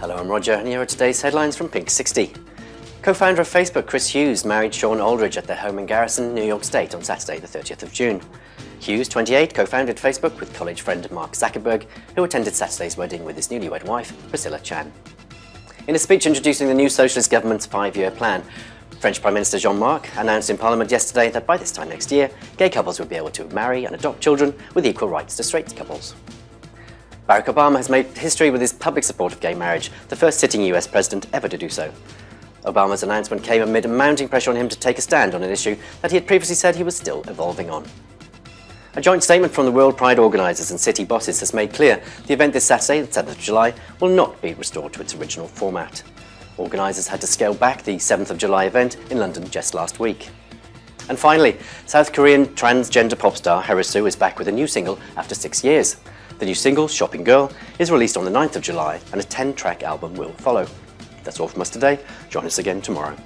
Hello, I'm Roger, and here are today's headlines from Pinksixty. Co-founder of Facebook, Chris Hughes, married Sean Eldridge at their home in Garrison, New York State on Saturday, the 30th of June. Hughes, 28, co-founded Facebook with college friend Mark Zuckerberg, who attended Saturday's wedding with his newlywed wife, Priscilla Chan. In a speech introducing the new socialist government's five-year plan, French Prime Minister Jean-Marc announced in Parliament yesterday that by this time next year, gay couples would be able to marry and adopt children with equal rights to straight couples. Barack Obama has made history with his public support of gay marriage, the first sitting US president ever to do so. Obama's announcement came amid mounting pressure on him to take a stand on an issue that he had previously said he was still evolving on. A joint statement from the World Pride organisers and city bosses has made clear the event this Saturday, the 7th of July, will not be restored to its original format. Organisers had to scale back the 7th of July event in London just last week. And finally, South Korean transgender pop star Harisu is back with a new single after six years. The new single, Shopping Girl, is released on the 9th of July and a 10 track album will follow. That's all from us today. Join us again tomorrow.